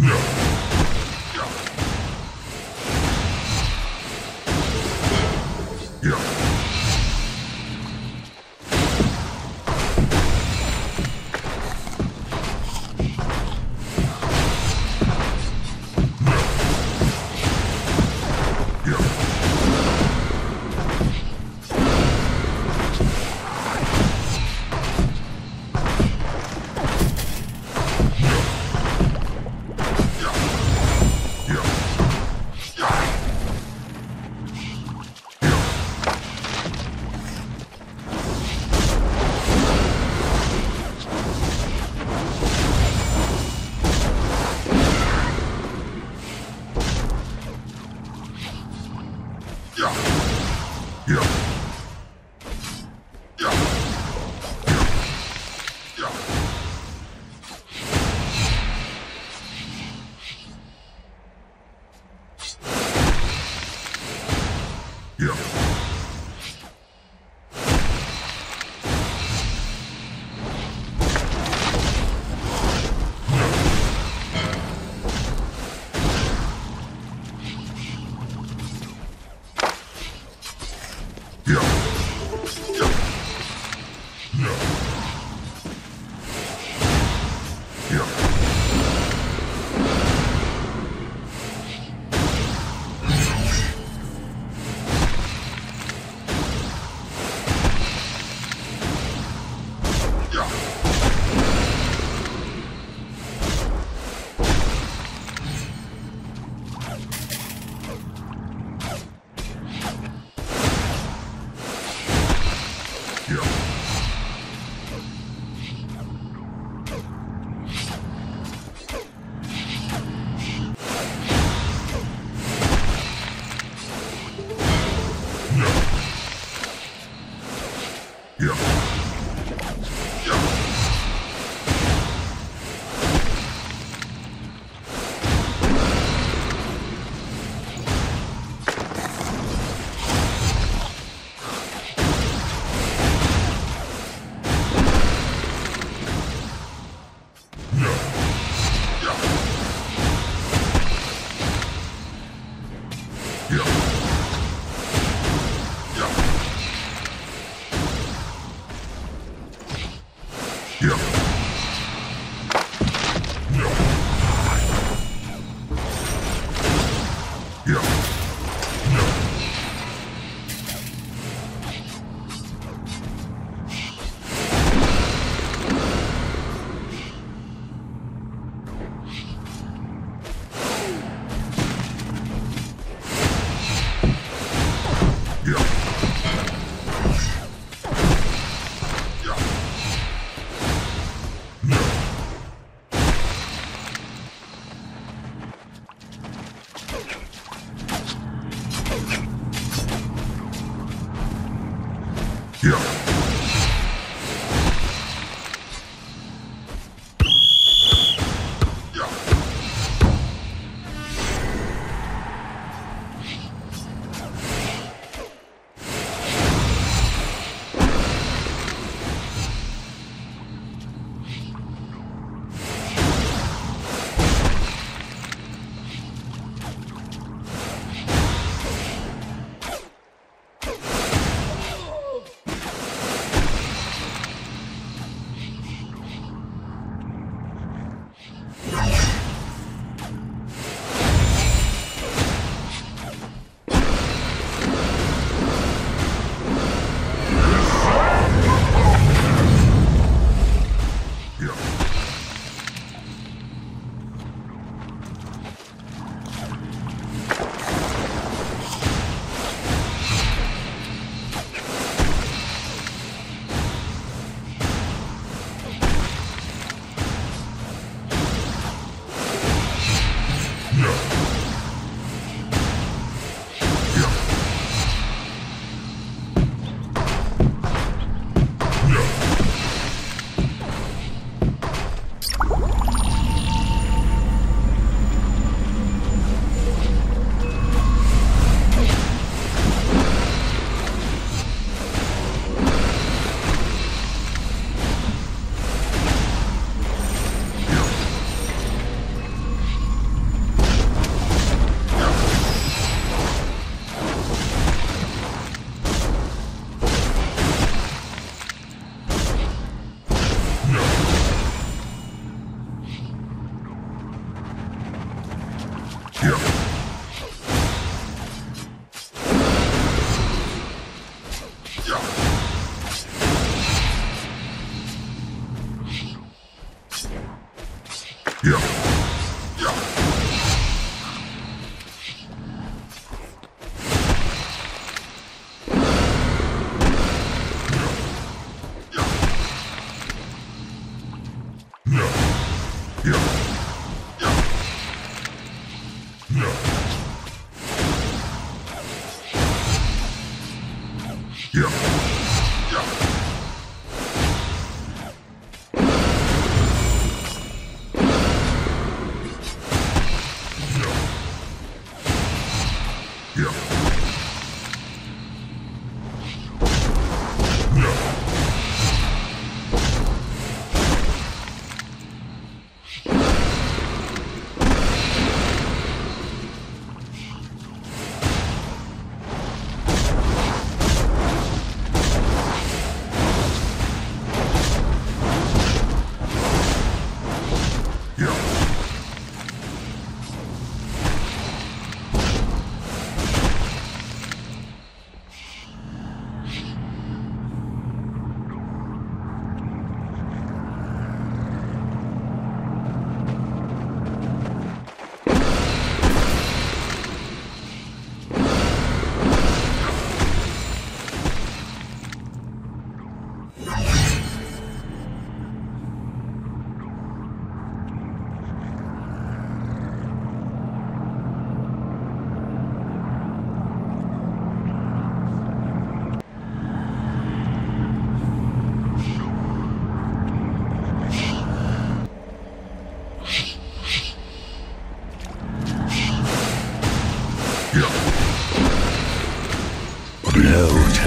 Yeah. Yeah.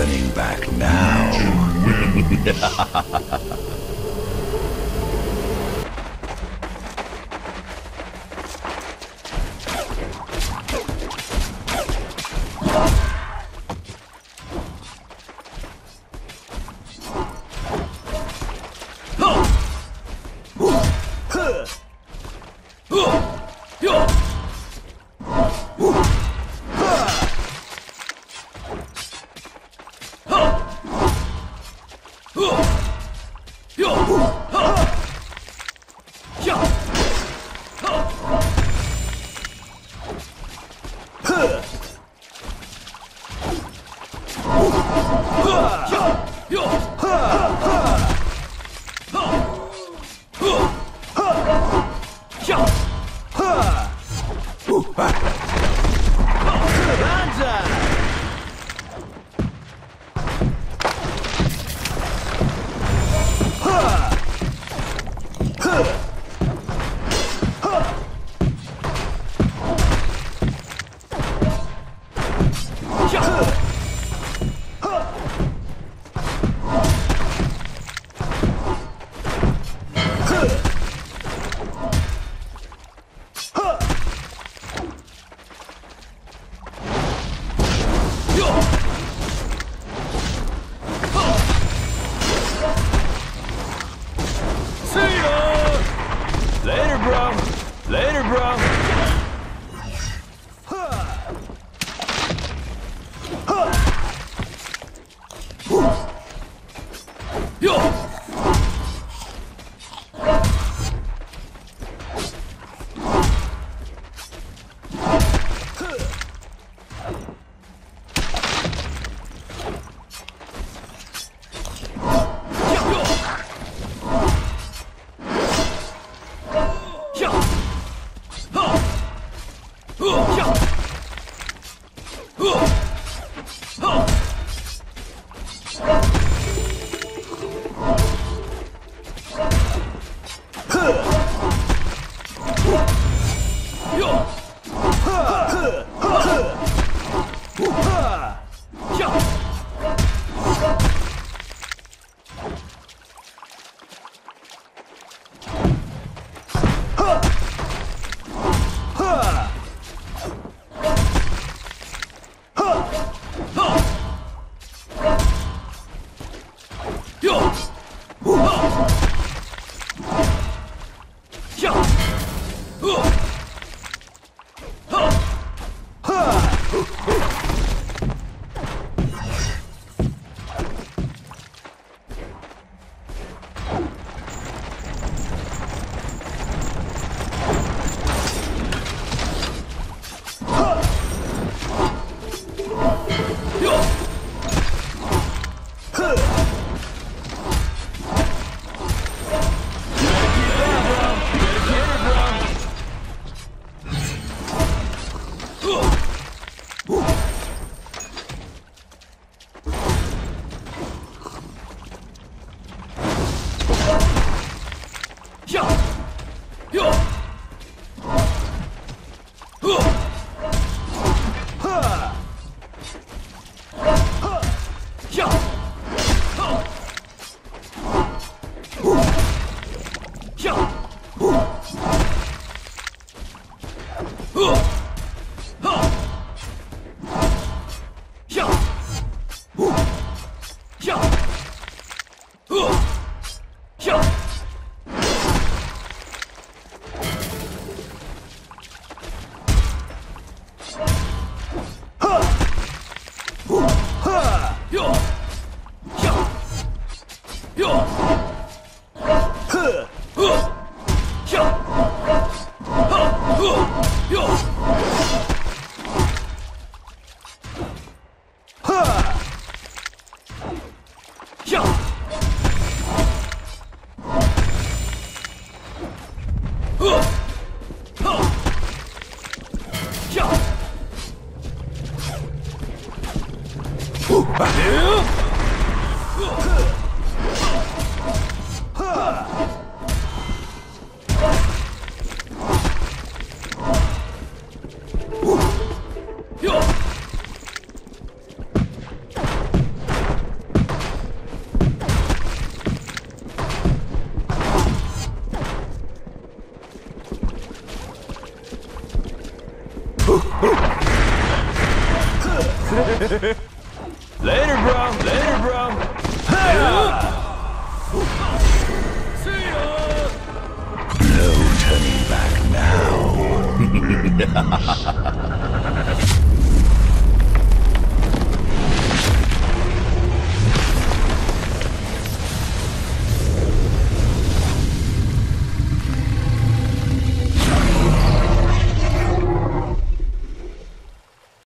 Turning back now. See 呦 No turning back now.